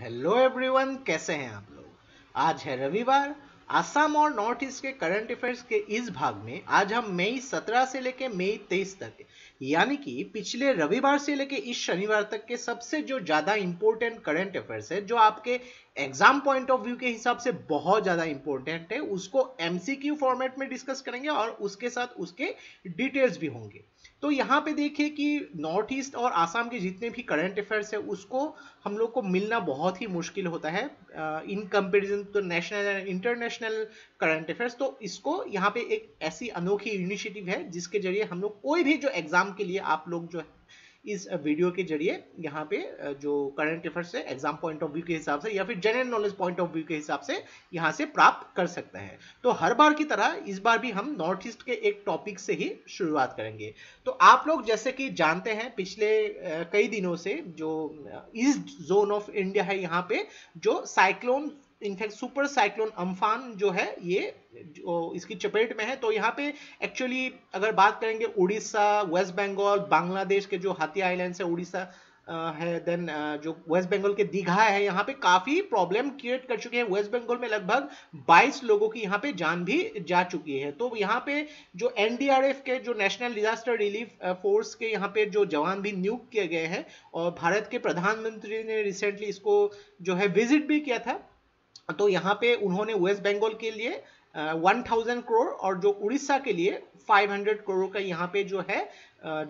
Hello everyone कैसे हैं आप लोग? आज है रविवार, आसाम और नॉर्थ ईस्ट के करंट अफेयर्स के इस भाग में आज हम मई 17 से लेके मई 23 तक, यानी कि पिछले रविवार से लेके इस शनिवार तक के सबसे जो ज़्यादा इंपॉर्टेंट करंट अफेयर्स है, जो आपके एग्ज़ाम पॉइंट ऑफ़ व्यू के हिसाब से बहुत ज़्यादा इंपॉर्टेंट है, उसको एमसीक्यू फॉर्मेट में डिस्कस करेंगे और उसके साथ उसके डिटेल्स भी होंगे। तो यहाँ पे देखिए कि नॉर्थ ईस्ट और आसाम के जितने भी करंट अफेयर्स है, उसको हम लोग को मिलना बहुत ही मुश्किल होता है in comparison to national and international current affairs तो इसको यहाँ पे एक ऐसी अनोखी इनिशिएटिव है जिसके ज़रिए हम लोग कोई भी जो एग्ज़ाम के लिए आप लोग जो है इस वीडियो के ज़रिए यहाँ पे जो करंट अफेयर्स है एग्ज़ाम पॉइंट ऑफ़ व्यू के हिसाब से या फिर general knowledge point of view के हिसाब से यहाँ से प्राप्त कर सकते हैं। तो हर बार की तरह इस बार भी हम नॉर्थ ईस्ट के एक टॉपिक से ही शुरुआत करेंगे। तो आप लोग जैसे कि जानते हैं, पिछले कई दिनों से जो ईस्ट जोन ऑफ़ इंडिया है यहाँ पे, जो cyclone in fact super cyclone Amphan जो है, ये जो इसकी चपेट में है तो यहाँ पे एक्चुअली अगर बात करेंगे उड़ीसा वेस्ट बंगाल बांग्लादेश के जो हाथी आइलैंड है, उड़ीसा है देन जो वेस्ट बंगाल के दीघा है, यहाँ पे काफ़ी प्रॉब्लम क्रिएट कर चुके हैं। वेस्ट बंगाल में लगभग 22 लोगों की यहाँ पे जान भी जा चुकी है। तो यहाँ पे जो एनडीआरएफ के जो नेशनल डिजास्टर रिलीफ फोर्स के यहाँ पे जो जवान भी नियुक्त किए गए हैं, और भारत के प्रधानमंत्री ने रिसेंटली इसको जो है विज़िट भी किया था। तो यहाँ पे उन्होंने वेस्ट बंगाल के लिए वन थाउज़ेंड करोड़ और जो उड़ीसा के लिए फाइव हंड्रेड करोड़ का यहाँ पे जो है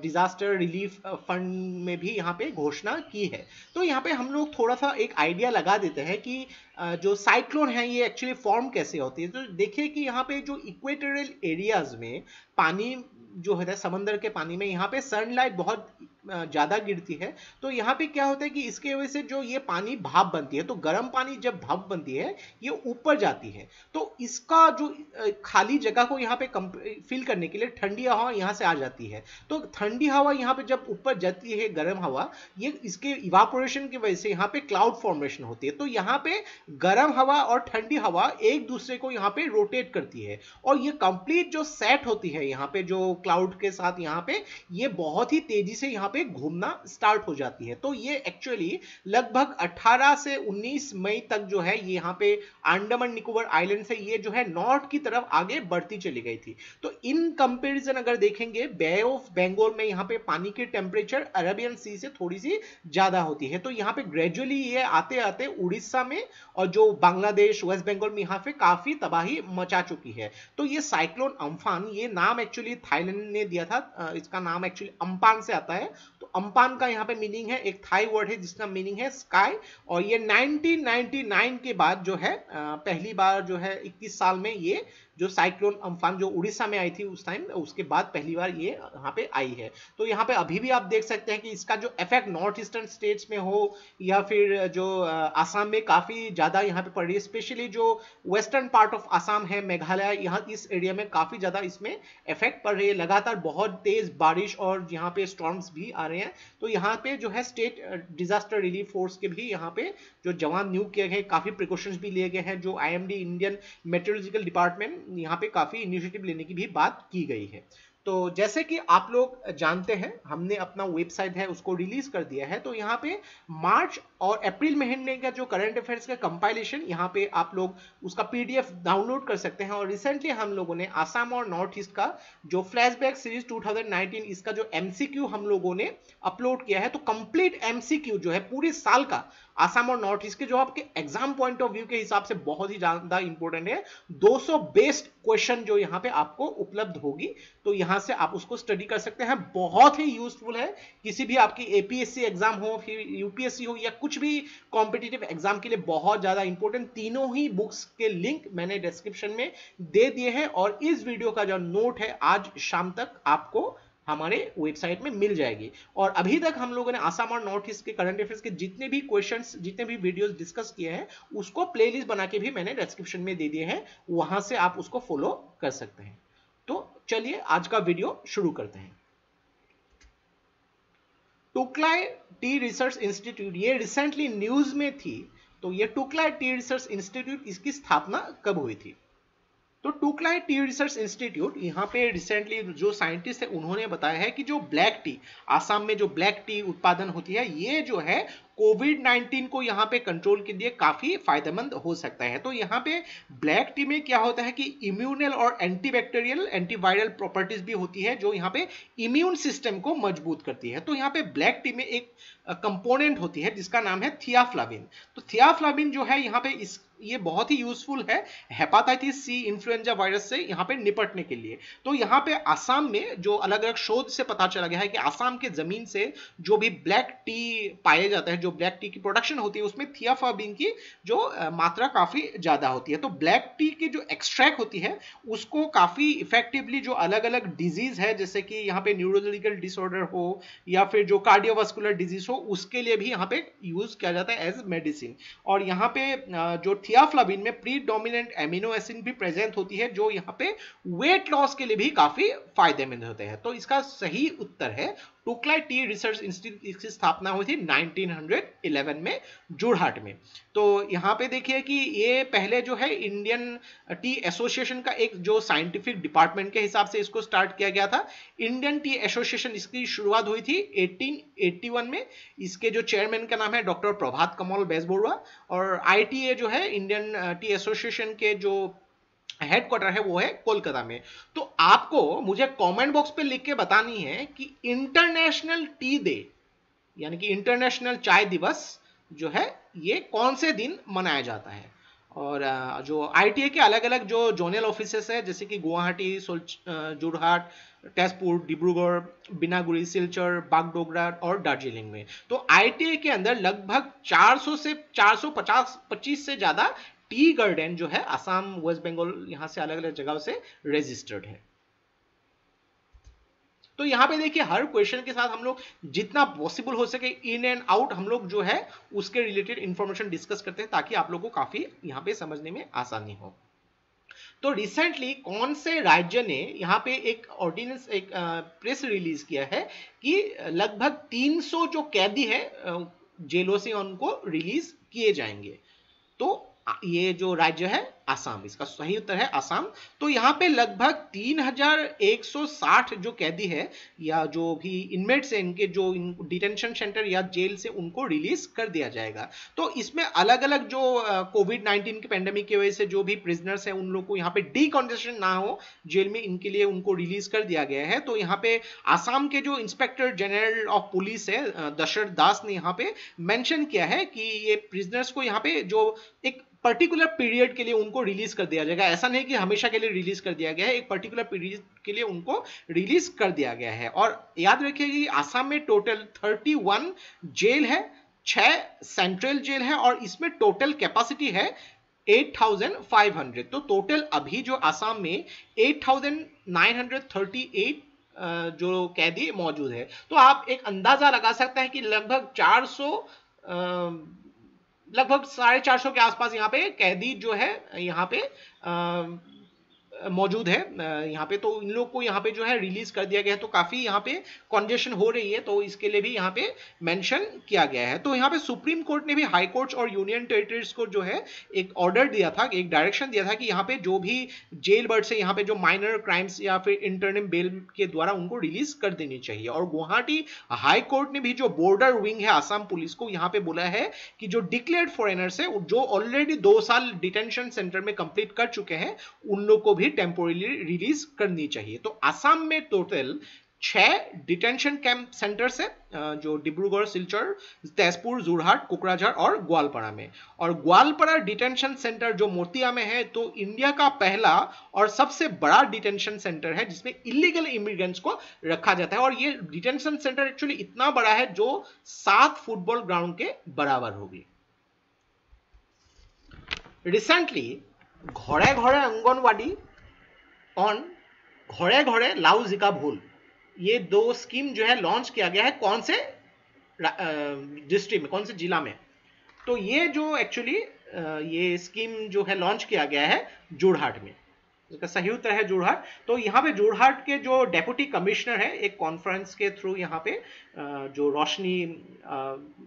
डिजास्टर रिलीफ फंड में भी यहाँ पे घोषणा की है। तो यहाँ पे हम लोग थोड़ा सा एक आइडिया लगा देते हैं कि जो साइक्लोन है ये एक्चुअली फॉर्म कैसे होती है। तो देखिए कि यहाँ पे जो इक्वेटोरियल एरियाज़ में पानी जो है समंदर के पानी में यहाँ पे सनलाइट बहुत ज़्यादा गिरती है तो यहाँ पे क्या होता है कि इसके वजह से जो ये पानी भाप बनती है तो गर्म पानी जब भाप बनती है, ये ऊपर जाती है। तो इसका जो खाली जगह को यहाँ पे फिल करने के लिए ठंडी हवा यहाँ से आ जाती है। तो ठंडी हवा यहाँ पे जब ऊपर जाती है, गर्म हवा, ये इसके इवापोरेशन की वजह से यहाँ पे क्लाउड फॉर्मेशन होती है। तो यहाँ पे गर्म हवा और ठंडी हवा एक दूसरे को यहाँ पे रोटेट करती है। और ये कंप्लीट जो सेट होती है यहाँ पे, जो क्लाउड के साथ यहाँ पे, ये बहुत ही तेज़ी से यहाँ पे घूमना स्टार्ट हो जाती है। तो ये एक्चुअली लगभग 18 से 19 मई तक जो है, ये यहाँ पे अंडमान निकोबार आइलैंड से ये जो है नॉर्थ की तरफ़ आगे बढ़ती चली गई थी। तो इन कंपेरिजन अगर देखेंगे बे ऑफ़ बंगाल में यहाँ पे पानी की टेम्परेचर अरेबियन सी से थोड़ी सी ज़्यादा होती है। तो यहाँ पे ग्रेजुअली ये आते आते उड़ीसा में और जो बांग्लादेश वेस्ट बंगाल में यहाँ पे काफ़ी तबाही मचा चुकी है। तो ये साइक्लोन अम्फान, ये नाम एक्चुअली थाईलैंड ने दिया था इसका नाम एक्चुअली अम्पान से आता है। तो अम्पान का यहाँ पे मीनिंग है, एक थाई वर्ड है जिसका मीनिंग है स्काई, और ये 1999 के बाद जो है पहली बार जो है 21 साल में ये जो साइक्लोन अम्फान जो उड़ीसा में आई थी उस टाइम उसके बाद पहली बार ये यहाँ पे आई है। तो यहाँ पे अभी भी आप देख सकते हैं कि इसका जो इफ़ेक्ट नॉर्थ ईस्टर्न स्टेट्स में हो या फिर जो आसाम में काफ़ी ज़्यादा यहाँ पे पड़ रही है। स्पेशली जो वेस्टर्न पार्ट ऑफ़ आसाम है, मेघालय, यहाँ इस एरिया में काफ़ी ज़्यादा इसमें इफ़ेक्ट पड़ रही है। लगातार बहुत तेज बारिश और यहाँ पे स्टॉर्म्स भी आ रहे हैं। तो यहाँ पे जो है स्टेट डिजास्टर रिलीफ फोर्स के भी यहाँ पे जो जवान नियुक्त किए गए काफ़ी प्रिकॉशंस भी लिए गए हैं। जो आईएमडी इंडियन मेट्रोलॉजिकल डिपार्टमेंट यहाँ पे काफ़ी इनिशिएटिव लेने की भी बात की गई है। तो जैसे कि आप लोग जानते हैं, हमने अपना वेबसाइट है, उसको रिलीज़ कर दिया है तो यहाँ पे मार्च और अप्रैल महीने का जो करंट अफेयर्स का कंपाइलेशन, यहाँ पे आप लोग उसका पीडीएफ डाउनलोड कर सकते हैं। और रिसेंटली हम लोगों ने आसाम और नॉर्थ ईस्ट का जो फ्लैशबैक सीरीज़ 2019 इसका जो एमसीक्यू हम लोगों ने अपलोड किया है तो कंप्लीट एमसीक्यू जो है पूरे साल का आसाम और नॉर्थ ईस्ट के जो आपके एग्ज़ाम पॉइंट ऑफ़ व्यू के हिसाब से बहुत ही ज़्यादा इंपॉर्टेंट है। 200 बेस्ड क्वेश्चन जो यहाँ पे आपको उपलब्ध होगी तो यहाँ से आप उसको स्टडी कर सकते हैं। बहुत ही यूजफुल है। किसी भी आपकी एपीएससी एग्ज़ाम हो, फिर यूपीएससी हो, या कुछ भी कॉम्पिटेटिव एग्ज़ाम के लिए बहुत ज़्यादा इंपॉर्टेंट तीनों ही बुक्स के लिंक मैंने डिस्क्रिप्शन में दे दिए हैं। और इस वीडियो का जो नोट है, आज शाम तक आपको हमारे वेबसाइट में मिल जाएगी। और अभी तक हम लोगों ने आसाम और नॉर्थ ईस्ट के करंट अफेयर्स के जितने भी क्वेश्चंस जितने भी वीडियोस डिस्कस किए हैं, उसको प्लेलिस्ट बना के भी मैंने डिस्क्रिप्शन में दे दिए हैं। वहाँ से आप उसको फॉलो कर सकते हैं। तो चलिए आज का वीडियो शुरू करते हैं। टुकलाई टी रिसर्च इंस्टीट्यूट, ये रिसेंटली न्यूज़ में थी तो ये टुकलाई टी रिसर्च इंस्टीट्यूट इसकी स्थापना कब हुई थी? तो टुकलाई टी रिसर्च इंस्टीट्यूट, यहाँ पे रिसेंटली जो साइंटिस्ट है, उन्होंने बताया है कि जो ब्लैक टी आसाम में जो ब्लैक टी उत्पादन होती है, ये जो है कोविड 19 को यहाँ पे कंट्रोल के लिए काफ़ी फ़ायदेमंद हो सकता है। तो यहाँ पे ब्लैक टी में क्या होता है कि इम्यूनल और एंटीबैक्टीरियल एंटीवायरल प्रॉपर्टीज़ भी होती है जो यहाँ पे इम्यून सिस्टम को मज़बूत करती है। तो यहाँ पे ब्लैक टी में एक कंपोनेंट होती है, जिसका नाम है थियाफ्लाविन। तो थियाफ्लाविन जो है, यहाँ पे इस, ये बहुत ही यूजफुल है हेपाटाइटिस सी इन्फ्लुएंजा वायरस से यहाँ पे निपटने के लिए। तो यहाँ पे आसाम में जो अलग अलग शोध से पता चला गया है कि आसाम के ज़मीन से जो भी ब्लैक टी पाया जाता है, जो ब्लैक टी की प्रोडक्शन होती है, उसमें थियाफाबिन की जो मात्रा काफ़ी ज़्यादा होती है। तो ब्लैक टी की जो एक्सट्रैक्ट होती है, उसको काफ़ी इफेक्टिवली जो अलग अलग डिज़ीज़ है, जैसे कि यहाँ पे न्यूरोलॉजिकल डिसऑर्डर हो, या फिर जो कार्डियोवास्कुलर डिज़ीज़ हो उसके लिए भी यहाँ पे यूज़ किया जाता है एज मेडिसिन और यहाँ पे जो थियाफ्लाबिन में प्री डोमिनेंट एमिनो एसिड भी प्रेजेंट होती है, जो यहाँ पे वेट लॉस के लिए भी काफ़ी फ़ायदेमंद होते हैं। तो इसका सही उत्तर है टुकलाई टी रिसर्च इंस्टीट्यूट की स्थापना हुई थी 1911 में, जोरहाट में। तो यहाँ पे देखिए कि ये पहले जो है इंडियन टी एसोसिएशन का एक जो साइंटिफिक डिपार्टमेंट के हिसाब से इसको स्टार्ट किया गया था। इंडियन टी एसोसिएशन इसकी शुरुआत हुई थी 1881 में। इसके जो चेयरमैन का नाम है डॉक्टर प्रभात कमल बेसबोरुआ और आई जो है इंडियन टी एसोसिएशन के जो हेडक्वार्टर है, वो है कोलकाता में। तो आपको मुझे कमेंट बॉक्स पे लिख के बतानी है कि इंटरनेशनल टी डे यानी कि इंटरनेशनल चाय दिवस जो है, ये कौन से दिन मनाया जाता है? और जो आईटीए के अलग अलग जो जोनल ऑफ़िस है, जैसे कि गुवाहाटी जोरहाट, तेजपुर, डिब्रूगढ़ बिनागुरी सिलचर, बागडोगरा और दार्जिलिंग में। तो आईटीए के अंदर लगभग 400 से 450 25 से ज़्यादा टी गार्डन जो है, आसाम, वेस्ट बंगाल, यहाँ से अलग अलग जगह से रजिस्टर्ड है। तो यहाँ पे देखिए, हर क्वेश्चन के साथ हम लोग जितना पॉसिबल हो सके इन एंड आउट हम लोग जो है, उसके रिलेटेड इंफॉर्मेशन डिस्कस करते हैं, ताकि आप लोगों को काफ़ी यहाँ पे समझने में आसानी हो। तो रिसेंटली कौन से राज्य ने यहाँ पे एक ऑर्डिनेंस एक प्रेस रिलीज़ किया है कि लगभग 300 जो कैदी है जेलों से उनको रिलीज़ किए जाएँगे। तो ये जो राज्य है आसाम, इसका सही उत्तर है आसाम। तो यहाँ पे लगभग 3160 जो कैदी है, या जो भी इनमेट्स है, इनके जो डिटेंशन सेंटर या जेल से उनको रिलीज़ कर दिया जाएगा। तो इसमें अलग अलग जो कोविड 19 के पेंडेमिक की वजह से जो भी प्रिजनर्स हैं, उन लोग को यहाँ पे डीकॉन्जेशन ना हो जेल में इनके लिए उनको रिलीज़ कर दिया गया है। तो यहाँ पे आसाम के जो इंस्पेक्टर जनरल ऑफ़ पुलिस है दशरथ दास ने यहाँ पे मेंशन किया है कि ये प्रिजनर्स को यहाँ पे जो एक पर्टिकुलर पीरियड के लिए उनको रिलीज़ कर दिया जाएगा। ऐसा नहीं कि हमेशा के लिए रिलीज़ कर दिया गया है एक पर्टिकुलर पीरियड के लिए उनको रिलीज़ कर दिया गया है। और याद रखिए कि आसाम में टोटल 31 जेल है छह सेंट्रल जेल है और इसमें टोटल कैपेसिटी है 8,500 तो टोटल अभी जो आसाम में 8,938 जो कैदी मौजूद है। तो आप एक अंदाज़ा लगा सकते हैं कि लगभग 400 लगभग साढ़े चार सौ के आसपास यहाँ पे कैदी जो है यहाँ पे मौजूद है यहाँ पे। तो इन लोग को यहाँ पे जो है रिलीज़ कर दिया गया है। तो काफ़ी यहाँ पे कॉन्जेशन हो रही है। तो इसके लिए भी यहाँ पे मेंशन किया गया है। तो यहाँ पे सुप्रीम कोर्ट ने भी हाई कोर्ट और यूनियन टेरिटरीज को जो है एक ऑर्डर दिया था, एक डायरेक्शन दिया था कि यहाँ पे जो भी जेल बर्ड से यहाँ पे जो माइनर क्राइम्स या फिर इंटरनल बेल के द्वारा उनको रिलीज़ कर देनी चाहिए। और गुवाहाटी हाई कोर्ट ने भी जो बॉर्डर विंग है आसाम पुलिस को यहाँ पे बोला है कि जो डिक्लेयर्ड फॉरेनर्स है, जो ऑलरेडी दो साल डिटेंशन सेंटर में कंप्लीट कर चुके हैं, उन लोग को भी टेम्पोरली रिलीज़ करनी चाहिए। तो आसाम में टोटल छह डिटेंशन कैंप सेंटर्स है जो डिब्रूगढ़, सिलचर, तेजपुर, जोरहाट, कुकराझार और ग्वालपाड़ा में। और ग्वालपाड़ा डिटेंशन सेंटर जो मोतिया में है तो इंडिया का पहला और सबसे बड़ा डिटेंशन सेंटर है, जिसमें इलीगल इमिग्रेंट्स को रखा जाता है। और ये डिटेंशन सेंटर एक्चुअली इतना बड़ा है जो सात फुटबॉल ग्राउंड के बराबर होगी। रिसेंटली घरे घरे अंगनवाड़ी ऑन घोड़े घरे लाउ जिका भूल। ये दो स्कीम जो है लॉन्च किया गया है कौन से डिस्ट्रिक्ट में, कौन से जिला में? तो ये जो एक्चुअली ये स्कीम जो है लॉन्च किया गया है जोड़हाट में। इसका सही उत्तर है जोरहाट। तो यहाँ पे जोरहाट के जो डेप्यूटी कमिश्नर है, एक कॉन्फ्रेंस के थ्रू यहाँ पे जो रोशनी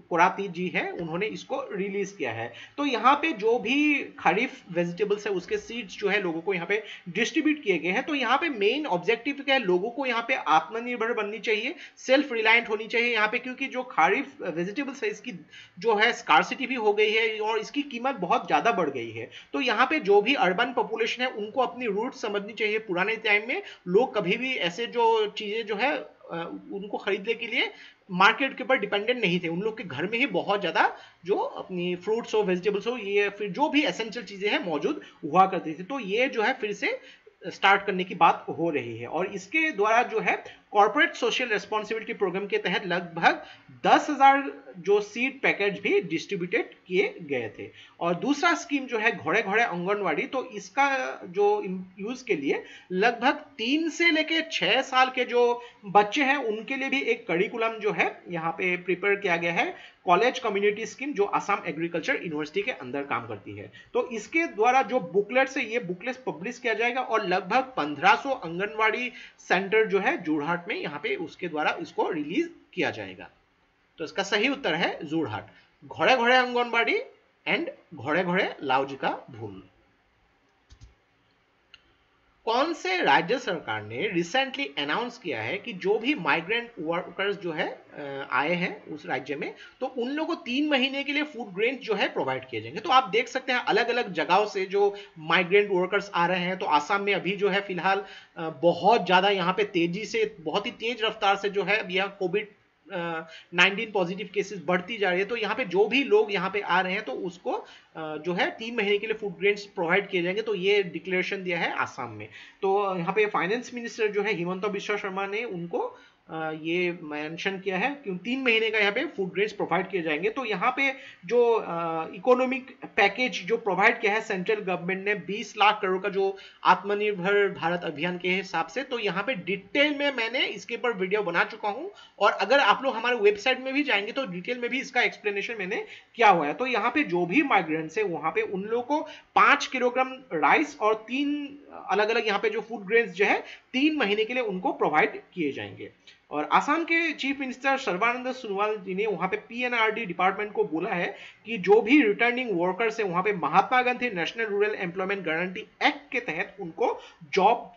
कोराती जी है, उन्होंने इसको रिलीज़ किया है। तो यहाँ पे जो भी खरीफ वेजिटेबल्स है, उसके सीड्स जो है, लोगों को यहाँ पे डिस्ट्रीब्यूट किए गए हैं। तो यहाँ पे मेन ऑब्जेक्टिव क्या है? लोगों को यहाँ पे आत्मनिर्भर बननी चाहिए सेल्फ रिलायंट होनी चाहिए यहाँ पे, क्योंकि जो खरीफ वेजिटेबल्स है, इसकी जो है स्कारसिटी भी हो गई है और इसकी कीमत बहुत ज़्यादा बढ़ गई है। तो यहाँ पे जो भी अर्बन पॉपुलेशन है, उनको अपनी रूट समझनी चाहिए पुराने टाइम में। लोग कभी भी ऐसे जो चीज़ें जो है उनको खरीदने के लिए मार्केट के ऊपर डिपेंडेंट नहीं थे। उन लोग के घर में ही बहुत ज़्यादा जो अपनी फ्रूट्स हो वेजिटेबल्स हो, ये फिर जो भी एसेंशियल चीज़ें हैं मौजूद, हुआ करती थी। तो ये जो है फिर से स्टार्ट करने की बात हो रही है। और इसके द्वारा जो है कॉर्पोरेट सोशल रेस्पॉन्सिबिलिटी प्रोग्राम के तहत लगभग दस हज़ार जो सीड पैकेज भी डिस्ट्रीब्यूटेड किए गए थे। और दूसरा स्कीम जो है घोड़े घोड़े आंगनवाड़ी तो इसका जो यूज़ के लिए लगभग तीन से लेके छह साल के जो बच्चे हैं, उनके लिए भी एक करिकुलम जो है, यहाँ पे प्रिपेयर किया गया है। कॉलेज कम्युनिटी स्कीम जो आसाम एग्रीकल्चर यूनिवर्सिटी के अंदर काम करती है। तो इसके द्वारा जो बुकलेट से ये बुकलेट पब्लिश किया जाएगा और लगभग 1500 आंगनवाड़ी सेंटर जो है जोरहाट में यहाँ पे उसके द्वारा इसको रिलीज़ किया जाएगा। तो इसका सही उत्तर है जोरहाट। घोड़े घोड़े आंगनबाड़ी एंड घोड़े घोड़े लाउजी का भूल कौन से राज्य सरकार ने रिसेंटली अनाउंस किया है कि जो भी माइग्रेंट वर्कर्स जो है आए हैं उस राज्य में तो उन लोगों को तीन महीने के लिए फ़ूड ग्रेन जो है प्रोवाइड किए जाएँगे। तो आप देख सकते हैं अलग अलग जगहों से जो माइग्रेंट वर्कर्स आ रहे हैं तो आसाम में अभी जो है फ़िलहाल बहुत ज़्यादा यहाँ पे तेज़ी से, बहुत ही तेज रफ्तार से जो है यह कोविड नाइनटीन पॉजिटिव केसेस बढ़ती जा रही है तो यहाँ पे जो भी लोग यहाँ पे आ रहे हैं तो उसको जो है, तीन महीने के लिए फ़ूड ग्रेन्स प्रोवाइड किए जाएँगे तो ये डिक्लेरेशन दिया है आसाम में। तो यहाँ पे फाइनेंस मिनिस्टर जो है, हिमंत बिश्वा शर्मा ने उनको ये मेंशन किया है कि तीन महीने का यहाँ पे फ़ूड ग्रेड्स प्रोवाइड किए जाएँगे। तो यहाँ पे जो इकोनॉमिक पैकेज जो प्रोवाइड किया है सेंट्रल गवर्नमेंट ने 20 लाख करोड़ का जो आत्मनिर्भर भारत अभियान के हिसाब से तो यहाँ पे डिटेल में मैंने इसके ऊपर वीडियो बना चुका हूँ। और अगर आप लोग हमारे वेबसाइट में भी जाएँगे तो डिटेल में भी इसका एक्सप्लेनेशन मैंने किया हुआ है। तो यहाँ पे जो भी माइग्रेंट्स है, वहाँ पे उन लोगों को पाँच किलोग्राम राइस और तीन अलग अलग यहाँ पे जो फ़ूड ग्रेन्स जो है, तीन महीने के लिए उनको प्रोवाइड किए जाएँगे। और आसाम के चीफ मिनिस्टर सर्बानंद सोनोवाल जी ने वहाँ पे पीएनआरडी डिपार्टमेंट को बोला है कि जो भी रिटर्निंग वर्कर्स है, वहाँ पे Mahatma Gandhi national rural employment guarantee act के तहत उनको जॉब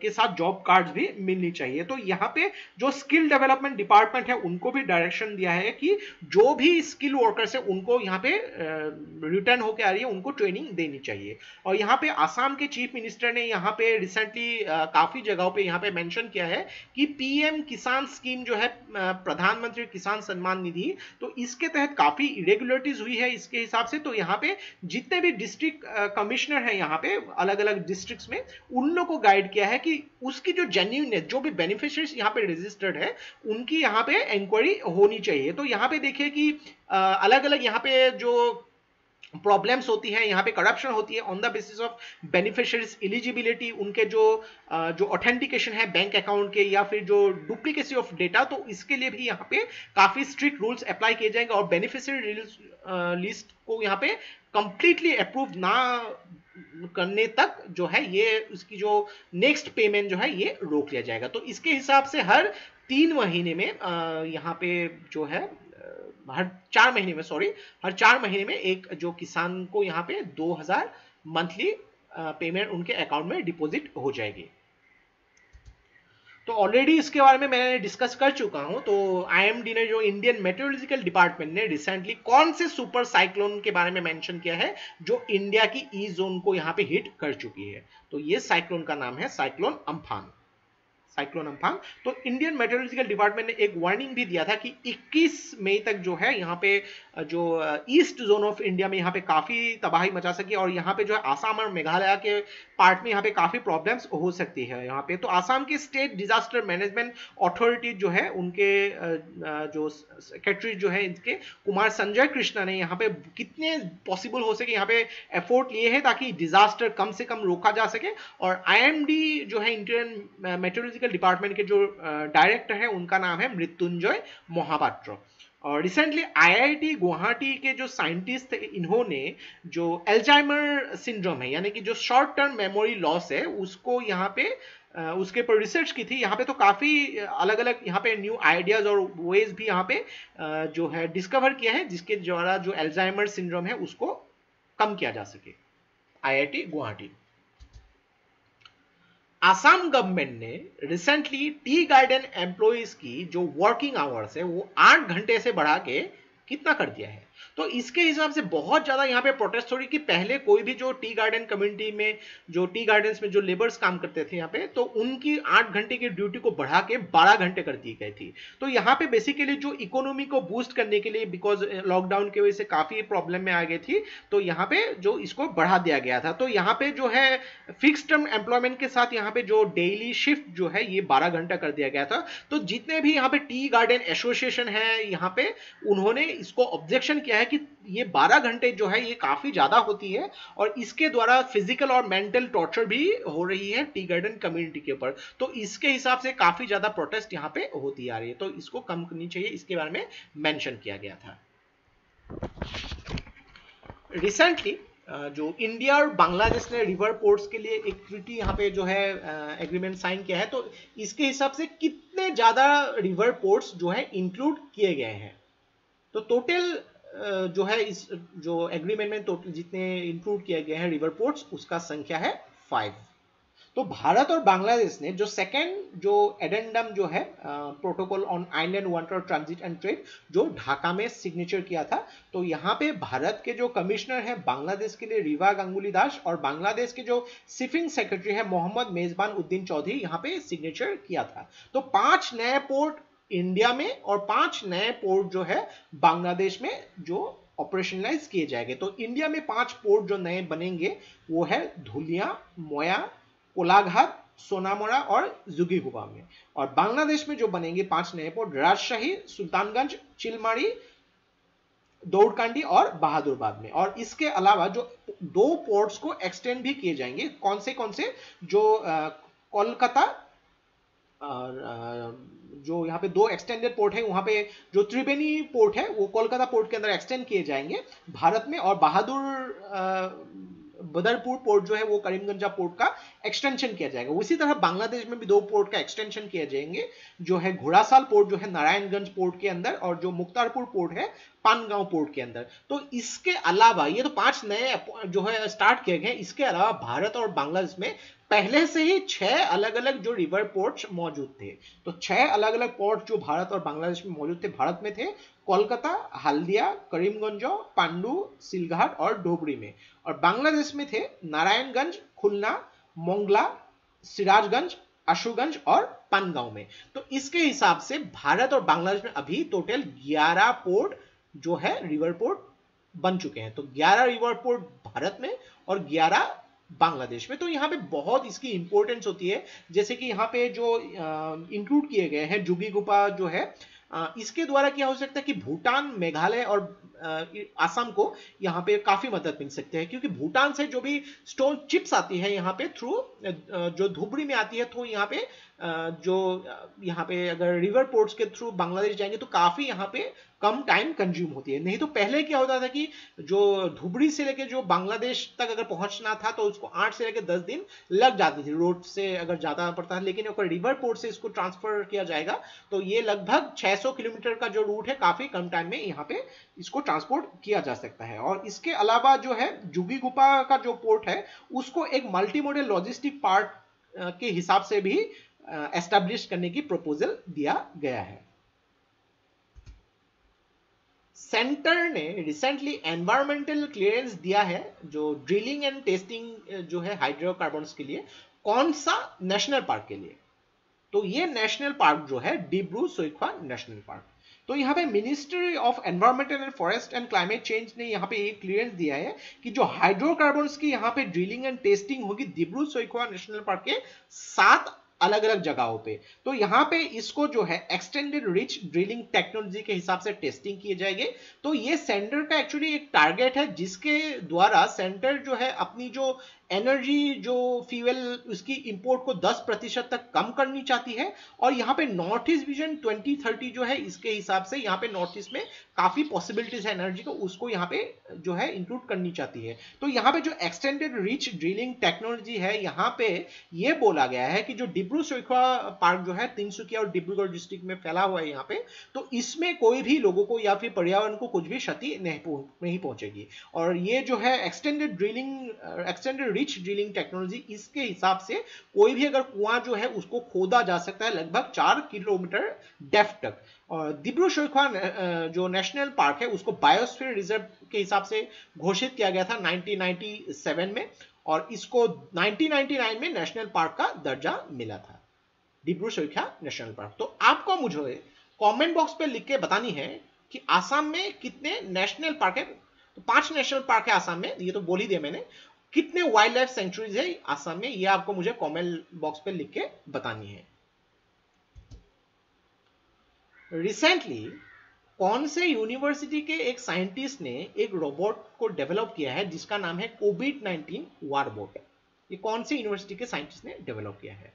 के साथ जॉब कार्ड भी मिलनी चाहिए। तो यहाँ पे जो स्किल डेवलपमेंट डिपार्टमेंट है, उनको भी डायरेक्शन दिया है कि जो भी स्किल वर्कर्स है, उनको यहाँ पे रिटर्न होकर आ रही है, उनको ट्रेनिंग देनी चाहिए। और यहाँ पे आसाम के चीफ मिनिस्टर ने यहाँ पे रिसेंटली काफ़ी जगहों पे यहाँ पे मेंशन किया है कि पीएम किसान स्कीम जो है प्रधानमंत्री किसान सम्मान निधि तो इसके तहत काफ़ी इरेगुलरिटीज हुई है इसके हिसाब से। तो यहाँ पे जितने भी डिस्ट्रिक्ट कमिश्नर है यहाँ पे अलग अलग डिस्ट्रिक्ट में, उन लोग को गाइड किया है कि उसकी जो जेन्यून जो भी बेनिफिशियरीज यहाँ पे रजिस्टर्ड है, उनकी यहाँ पे इंक्वायरी होनी चाहिए। तो यहाँ पे देखिए कि अलग अलग यहाँ पे जो प्रॉब्लम्स होती है, यहाँ पे करप्शन होती है on the basis of beneficiaries eligibility उनके जो जो ऑथेंटिकेशन है बैंक अकाउंट के या फिर जो डुप्लीकेसी ऑफ़ डेटा तो इसके लिए भी यहाँ पे काफ़ी स्ट्रिक्ट रूल्स अप्लाई किए जाएँगे और बेनिफिशियरी लिस्ट को यहाँ पे कंप्लीटली अप्रूव ना करने तक जो है ये उसकी जो नेक्स्ट पेमेंट जो है ये रोक लिया जाएगा। तो इसके हिसाब से हर तीन महीने में यहाँ पे जो है हर चार महीने में सॉरी हर चार महीने में एक जो किसान को यहाँ पे 2000 मंथली पेमेंट उनके अकाउंट में डिपॉजिट हो जाएगी। तो ऑलरेडी इसके बारे में मैंने डिस्कस कर चुका हूँ तो आईएमडी ने जो इंडियन मेट्रोलॉजिकल डिपार्टमेंट ने रिसेंटली कौन से सुपर साइक्लोन के बारे में मेंशन किया है, जो इंडिया की ई जोन को यहाँ पे हिट कर चुकी है। तो ये साइक्लोन का नाम है साइक्लोन अम्फान। साइक्लोन अम्फान तो इंडियन मेट्रोलॉजिकल डिपार्टमेंट ने एक वार्निंग भी दिया था कि 21 मई तक जो है, यहाँ पे जो ईस्ट जोन ऑफ़ इंडिया में यहाँ पे काफ़ी तबाही मचा सकी और यहाँ पे जो है आसाम और मेघालय के पार्ट में यहाँ पे काफ़ी प्रॉब्लम्स हो सकती है यहाँ पे। तो आसाम के स्टेट डिजास्टर मैनेजमेंट अथॉरिटी जो है, उनके जो सेक्रेटरी जो है, इनके, कुमार संजय कृष्णा ने यहाँ पे कितने पॉसिबल हो सके यहाँ पे एफोर्ट लिए हैं ताकि डिजास्टर कम से कम रोका जा सके। और आईएमडी जो है इंडियन मेट्रोलॉजिकल डिपार्टमेंट के जो डायरेक्टर है, उनका नाम है मृत्युंजय मोहापात्र। और रिसेंटली आईआईटी गुवाहाटी के जो साइंटिस्ट थे, इन्होंने जो एल्जाइमर सिंड्रोम है, यानी कि जो शॉर्ट टर्म मेमोरी लॉस है, उसको यहाँ पे उसके ऊपर रिसर्च की थी। यहाँ पे तो काफ़ी अलग अलग यहाँ पे न्यू आइडियाज़ और वेज भी यहाँ पे जो है डिस्कवर किया है, जिसके द्वारा जो एल्जाइमर सिंड्रोम है, उसको कम किया जा सके। आईआईटी गुवाहाटी। आसाम गवर्नमेंट ने रिसेंटली टी गार्डन एम्प्लॉज की जो वर्किंग आवर्स है, वो आठ घंटे से बढ़ा के कितना कर दिया है? तो इसके हिसाब से बहुत ज़्यादा यहाँ पे प्रोटेस्ट हो रही कि पहले कोई भी जो टी गार्डन कम्युनिटी में, जो टी गार्डन में जो लेबर्स काम करते थे यहाँ पे तो उनकी आठ घंटे की ड्यूटी को बढ़ा के बारह घंटे कर दी गई थी। तो यहाँ पे बेसिकली जो इकोनॉमी को बूस्ट करने के लिए बिकॉज़ लॉकडाउन की वजह से काफ़ी प्रॉब्लम में आ गई थी तो यहाँ पे जो इसको बढ़ा दिया गया था। तो यहाँ पे जो है फिक्स टर्म एम्प्लॉयमेंट के साथ यहाँ पे जो डेली शिफ्ट जो है, ये बारह घंटा कर दिया गया था। तो जितने भी यहाँ पे टी गार्डन एसोसिएशन है, यहाँ पे उन्होंने इसको ऑब्जेक्शन किया है कि ये 12 घंटे जो है ये काफ़ी ज़्यादा होती है और इसके द्वारा फ़िज़िकल और मेंटल टॉर्चर भी हो रही है टी गार्डन कम्युनिटी के ऊपर। तो इसके हिसाब से काफ़ी ज़्यादा प्रोटेस्ट यहाँ पे होती आ रही है। तो इसको कम करनी चाहिए। इसके बारे में मेंशन किया गया था। रिसेंटली जो इंडिया और बांग्लादेश ने रिवर पोर्ट्स के लिए एक ट्रिटी यहाँ पे जो है एग्रीमेंट साइन किया है। तो इसके हिसाब से कितने ज़्यादा रिवर पोर्ट्स जो है इंक्लूड किए गए हैं? तो टोटल जो है इस, जो एग्रीमेंट में टोटल जितने इंक्लूड किए गए हैं रिवर पोर्ट्स उसका संख्या है फाइव तो भारत और बांग्लादेश ने जो सेकेंड जो एडेंडम जो है protocol on island water transit and trade जो ढाका में सिग्नेचर किया था तो यहाँ पे भारत के जो कमिश्नर है, बांग्लादेश के लिए रिवा गांगुली दास और बांग्लादेश के जो सिफिंग सेक्रेटरी है, मोहम्मद मेजबान उद्दीन चौधरी, यहाँ पे सिग्नेचर किया था. तो पाँच नए पोर्ट इंडिया में और पाँच नए पोर्ट जो है बांग्लादेश में जो ऑपरेशनलाइज किए जाएँगे। तो इंडिया में पाँच पोर्ट जो नए बनेंगे, वो है धुलिया, मोया, कोलाघाट सोनामोरा और जुगीगुबा में। और बांग्लादेश में जो बनेंगे पाँच नए पोर्ट, राजशाही, सुल्तानगंज, चिलमारी, दौड़कांडी और बहादुरबाद में। और इसके अलावा जो दो पोर्ट्स को एक्सटेंड भी किए जाएँगे, कौन से कौन से? जो कोलकाता जो यहाँ पे दो एक्सटेंडेड पोर्ट है, वहाँ पे जो त्रिवेणी पोर्ट है, वो कोलकाता पोर्ट के अंदर एक्सटेंड किए जाएँगे भारत में और बहादुर बदरपुर पोर्ट जो है वो करीमगंजा पोर्ट का एक्सटेंशन किया जाएगा। उसी तरह बांग्लादेश में भी दो पोर्ट का एक्सटेंशन किया जाएँगे, जो है घोड़ासाल पोर्ट जो है नारायणगंज पोर्ट के अंदर और जो मुख्तारपुर पोर्ट है पानगांव पोर्ट के अंदर। तो इसके अलावा ये तो पाँच नए जो है स्टार्ट किए गए इसके अलावा भारत और बांग्लादेश में पहले से ही छह अलग अलग जो रिवर पोर्ट्स मौजूद थे। तो छह अलग अलग पोर्ट जो भारत और बांग्लादेश में मौजूद थे, भारत में थे कोलकाता, हल्दिया, करीमगंज, पांडु, सिलघाट और डोबरी में। और बांग्लादेश में थे नारायणगंज, खुलना, मोंगला, सिराजगंज अशुगंज और पानगांव में। तो इसके हिसाब से भारत और बांग्लादेश में अभी टोटल 11 पोर्ट जो है रिवर पोर्ट बन चुके हैं। तो 11 रिवर पोर्ट भारत में और 11 बांग्लादेश में। तो यहाँ पे बहुत इसकी इंपॉर्टेंस होती है। जैसे कि यहाँ पे जो इंक्लूड किए गए हैं, जुगी गुफा जो है इसके द्वारा क्या हो सकता है कि भूटान, मेघालय और आसाम को यहाँ पे काफ़ी मदद मिल सकती है, क्योंकि भूटान से जो भी स्टोन चिप्स आती है यहाँ पे थ्रू जो धुबरी में आती है तो यहाँ पे जो यहाँ पे अगर रिवर पोर्ट्स के थ्रू बांग्लादेश जाएँगे तो काफ़ी यहाँ पे कम टाइम कंज्यूम होती है। नहीं तो पहले क्या होता था कि जो धुबरी से लेके जो बांग्लादेश तक अगर पहुँचना था तो उसको आठ से लेकर दस दिन लग जाते थे। रोड से अगर जाना पड़ता है लेकिन अगर रिवर पोर्ट से इसको ट्रांसफ़र किया जाएगा तो ये लगभग 600 किलोमीटर का जो रूट है, काफ़ी कम टाइम में यहाँ पे इसको ट्रांसपोर्ट किया जा सकता है। और इसके अलावा जो है जुगी गुपा का जो पोर्ट है, उसको एक मल्टी मॉडल लॉजिस्टिक पार्ट के हिसाब से भी एस्टेब्लिश करने की प्रपोजल दिया गया है। सेंटर ने रिसेंटली एनवायरमेंटल क्लियरेंस दिया है, जो ड्रिलिंग एंड टेस्टिंग जो है हाइड्रोकार्बन्स के लिए, कौन सा नेशनल पार्क के लिए? तो ये नेशनल पार्क जो है डिब्रू सोइखवा नेशनल पार्क तो यहाँ पे ministry of environmental and forest and climate change ने यहाँ पे एक क्लियरेंस दिया है कि जो हाइड्रोकार्बन्स की यहाँ पे ड्रिलिंग एंड टेस्टिंग होगी दिब्रू सोइखवा नेशनल पार्क के सात अलग अलग जगहों पे। तो यहाँ पे इसको जो है एक्सटेंडेड रिच ड्रिलिंग टेक्नोलॉजी के हिसाब से टेस्टिंग किए जाएँगे। तो ये सेंटर का एक्चुअली एक टारगेट है जिसके द्वारा सेंटर जो है अपनी जो एनर्जी जो फ्यूएल उसकी इंपोर्ट को 10 प्रतिशत तक कम करनी चाहती है, और यहाँ पे नॉर्थ ईस्ट विजन 2030 जो है, इसके हिसाब से यहाँ पे नॉर्थ ईस्ट में काफ़ी पॉसिबिलिटीज है एनर्जी को, उसको यहाँ पे जो है इंक्लूड करनी चाहती है। तो यहाँ पे जो एक्सटेंडेड रिच ड्रिलिंग टेक्नोलॉजी है, यहाँ पे ये बोला गया है कि जो डिब्रू सोखा पार्क जो है तिनसुकिया और डिब्रूगढ़ डिस्ट्रिक्ट में फैला हुआ है यहाँ पे तो इसमें कोई भी लोगों को या फिर पर्यावरण को कुछ भी क्षति नहीं पहुंचेगी। और ये जो है extended drilling extended reach drilling technology इसके हिसाब से कोई भी अगर कुआँ जो है उसको खोदा जा सकता है लगभग चार किलोमीटर डेफ तक। और दिब्रू शोखा जो नेशनल पार्क है उसको बायोस्फीयर रिज़र्व के हिसाब से घोषित किया गया था 1997 में और इसको 1999 में नेशनल पार्क का दर्जा मिला था। डिब्रू सोखा नेशनल पार्क। तो आपको मुझे कमेंट बॉक्स पे लिख के बतानी है कि आसाम में कितने नेशनल पार्क है? तो पाँच नेशनल पार्क है आसाम में, ये तो बोल ही दिया मैंने। कितने वाइल्ड लाइफ सेंचुरीज है आसाम में? ये आपको मुझे कॉमेंट बॉक्स पे लिख के बतानी है। रिसेंटली कौन से यूनिवर्सिटी के एक साइंटिस्ट ने एक रोबोट को डेवलप किया है जिसका नाम है कोविड 19 वारबोट ये कौन से यूनिवर्सिटी के साइंटिस्ट ने डेवलप किया है?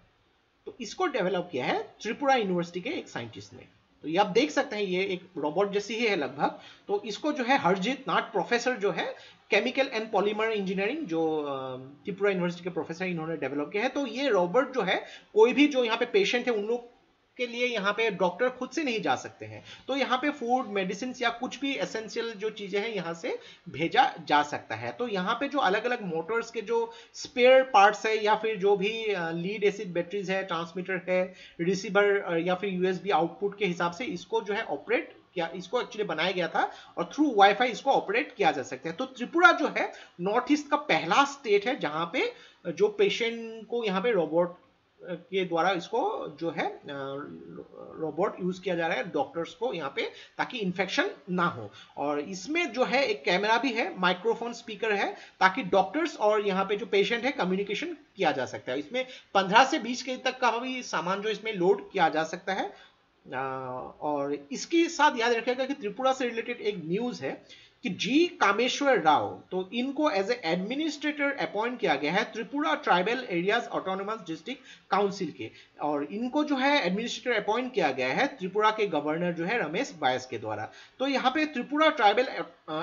तो इसको डेवलप किया है त्रिपुरा यूनिवर्सिटी के एक साइंटिस्ट ने। तो ये आप देख सकते हैं, ये एक रोबोट जैसी ही है लगभग। तो इसको जो है हरजीत नाथ प्रोफेसर जो है केमिकल एंड पॉलीमर इंजीनियरिंग जो त्रिपुरा यूनिवर्सिटी के प्रोफेसर इन्होंने डेवलप किया है। तो ये रोबोट जो है, कोई भी जो यहाँ पे पेशेंट है, उन लोग के लिए यहाँ पे डॉक्टर खुद से नहीं जा सकते हैं। तो यहाँ पे फ़ूड मेडिसिन या कुछ भी एसेंशियल जो चीज़ें हैं यहाँ से भेजा जा सकता है। तो यहाँ पे जो अलग अलग मोटर्स के जो स्पेयर पार्ट्स है या फिर जो भी लीड एसिड बैटरीज है ट्रांसमीटर है रिसीवर या फिर यूएसबी आउटपुट के हिसाब से इसको जो है ऑपरेट क्या, इसको एक्चुअली बनाया गया था और थ्रू वाईफाई इसको ऑपरेट किया जा सकता है। तो त्रिपुरा जो है नॉर्थ ईस्ट का पहला स्टेट है जहाँ पे जो पेशेंट को यहाँ पे रोबोट के द्वारा इसको जो है रोबोट यूज़ किया जा रहा है डॉक्टर्स को यहाँ पे, ताकि इन्फेक्शन ना हो। और इसमें जो है, एक कैमरा भी है माइक्रोफोन स्पीकर है, ताकि डॉक्टर्स और यहाँ पे जो पेशेंट है कम्युनिकेशन किया जा सकता है। इसमें 15 से 20 के तक का भी सामान जो इसमें लोड किया जा सकता है। और इसके साथ याद रखेगा कि त्रिपुरा से रिलेटेड एक न्यूज़ है कि जी कामेश्वर राव तो इनको एज ए एडमिनिस्ट्रेटर अपॉइंट किया गया है Tripura tribal areas autonomous district council के। और इनको जो है एडमिनिस्ट्रेटर अपॉइंट किया गया है त्रिपुरा के गवर्नर जो है रमेश बायस के द्वारा। तो यहाँ पे Tripura tribal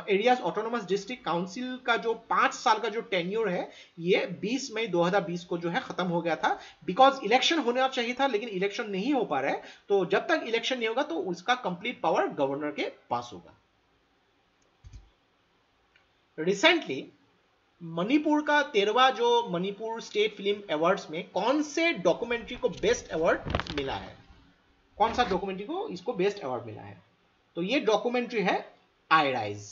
areas autonomous district council का जो पाँच साल का जो टेन्यूर है, ये 20 मई 2020 को जो है खत्म हो गया था। बिकॉज़ इलेक्शन होना चाहिए था, लेकिन इलेक्शन नहीं हो पा रहा है तो जब तक इलेक्शन नहीं होगा तो उसका कंप्लीट पावर गवर्नर के पास होगा। रिसेंटली मणिपुर का तेरवा जो मणिपुर स्टेट फ़िल्म अवार्ड्स में कौन से डॉक्यूमेंट्री को बेस्ट अवार्ड मिला है? कौन सा डॉक्यूमेंट्री को इसको बेस्ट अवार्ड मिला है? तो ये डॉक्यूमेंट्री है आई राइज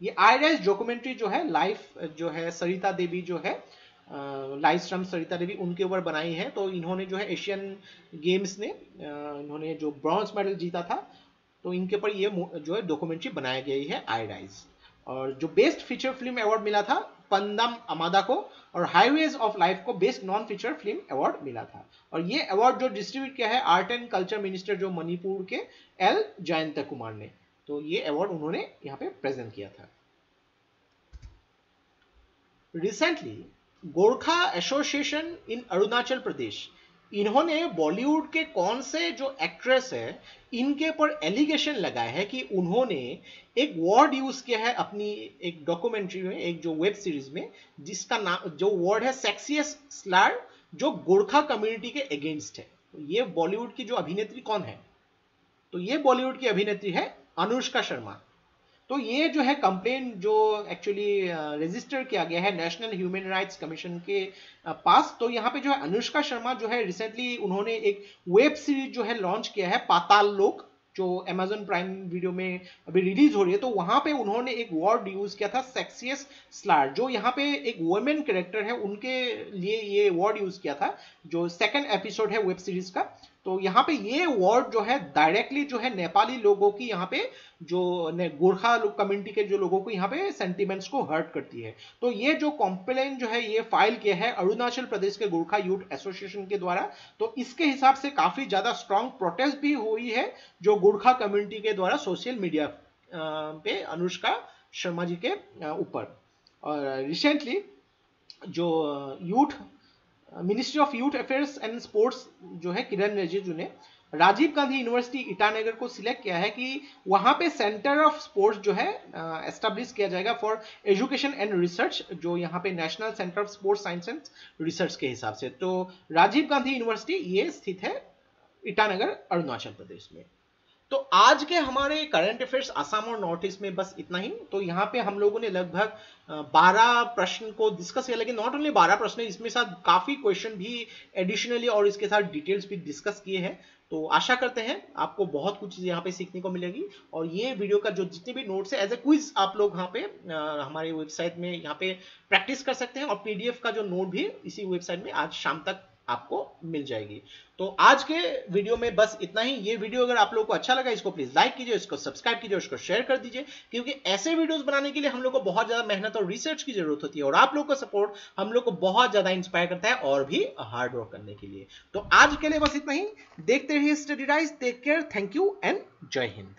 ये आई राइज डॉक्यूमेंट्री जो है लाइफ जो है सरिता देवी जो है लाइव स्ट्रम सरिता देवी उनके ऊपर बनाई है। तो इन्होंने जो है एशियन गेम्स ने इन्होंने जो ब्रॉन्ज मेडल जीता था तो इनके ऊपर ये जो है डॉक्यूमेंट्री बनाई गई है आई राइज और जो बेस्ट फीचर फ़िल्म अवार्ड मिला था पंदम अमादा को, और हाईवेज ऑफ़ लाइफ को best non feature film award मिला था। और ये अवार्ड जो डिस्ट्रीब्यूट किया है आर्ट एंड कल्चर मिनिस्टर जो मणिपुर के एल जयंत कुमार ने। तो ये अवार्ड उन्होंने यहाँ पे प्रेजेंट किया था। Recently Gorkha association in Arunachal Pradesh इन्होंने बॉलीवुड के कौन से जो एक्ट्रेस है, इनके ऊपर एलिगेशन लगाया है कि उन्होंने एक वर्ड यूज़ किया है अपनी एक डॉक्यूमेंट्री में, एक जो वेब सीरीज़ में, जिसका नाम, जो वर्ड है सेक्सियस स्लैर जो गोरखा कम्युनिटी के अगेंस्ट है। तो ये बॉलीवुड की जो अभिनेत्री कौन है? तो ये बॉलीवुड की अभिनेत्री है अनुष्का शर्मा। तो ये जो है कंप्लेन जो एक्चुअली रजिस्टर किया गया है नेशनल ह्यूमन राइट्स कमीशन के पास तो यहाँ पे जो है अनुष्का शर्मा जो है रिसेंटली उन्होंने एक वेब सीरीज़ जो है लॉन्च किया है, पाताल लोक। जो अमेजोन प्राइम वीडियो में अभी रिलीज़ हो रही है तो वहाँ पे उन्होंने एक वर्ड यूज़ किया था सेक्सियस स्लार जो यहाँ पे एक वुमेन कैरेक्टर है, उनके लिए ये वर्ड यूज़ किया था, जो सेकंड एपिसोड है वेब सीरीज़ का। तो यहाँ पे ये वर्ड जो है डायरेक्टली जो है नेपाली लोगों की यहाँ पे जो गोरखा कम्युनिटी के जो लोगों को यहाँ पे सेंटिमेंट्स को हर्ट करती है। तो ये जो कॉम्प्लेन जो है, ये फ़ाइल किया है अरुणाचल प्रदेश के गोरखा यूथ एसोसिएशन के द्वारा। तो इसके हिसाब से काफ़ी ज़्यादा स्ट्रॉन्ग प्रोटेस्ट भी हुई है, जो गोरखा कम्युनिटी के द्वारा सोशल मीडिया पे अनुष्का शर्मा जी के ऊपर। और रिसेंटली जो youth ministry of youth affairs and sports जो है, किरण रिजिजू ने राजीव गांधी यूनिवर्सिटी ईटानगर को सिलेक्ट किया है कि वहाँ पे सेंटर ऑफ़ स्पोर्ट्स जो है एस्टेब्लिश किया जाएगा फॉर एजुकेशन एंड रिसर्च जो यहाँ पे national centre of sports science and research के हिसाब से। तो राजीव गांधी यूनिवर्सिटी ये स्थित है ईटानगर, अरुणाचल प्रदेश में। तो आज के हमारे करंट अफेयर्स आसाम और नॉर्थ ईस्ट में बस इतना ही। तो यहाँ पे हम लोगों ने लगभग 12 प्रश्न को डिस्कस किया। लेकिन नॉट ओनली 12 प्रश्न, इसमें साथ काफ़ी क्वेश्चन भी एडिशनली और इसके साथ डिटेल्स भी डिस्कस किए हैं। तो आशा करते हैं आपको बहुत कुछ यहाँ पे सीखने को मिलेगी। और ये वीडियो का जो जितने भी नोट्स है एज ए क्विज आप लोग यहाँ पे हमारे वेबसाइट में यहाँ पे प्रैक्टिस कर सकते हैं। और पीडीएफ का जो नोट भी इसी वेबसाइट में आज शाम तक आपको मिल जाएगी। तो आज के वीडियो में बस इतना ही। ये वीडियो अगर आप लोग को अच्छा लगा, इसको प्लीज़ लाइक कीजिए, इसको सब्सक्राइब कीजिए उसको शेयर कर दीजिए, क्योंकि ऐसे वीडियोस बनाने के लिए हम लोग को बहुत ज़्यादा मेहनत और रिसर्च की ज़रूरत होती है और आप लोग का सपोर्ट हम लोग को बहुत ज़्यादा इंस्पायर करता है और भी हार्ड वर्क करने के लिए। तो आज के लिए बस इतना ही। देखते रहिए study rise take care thank you and जय हिंद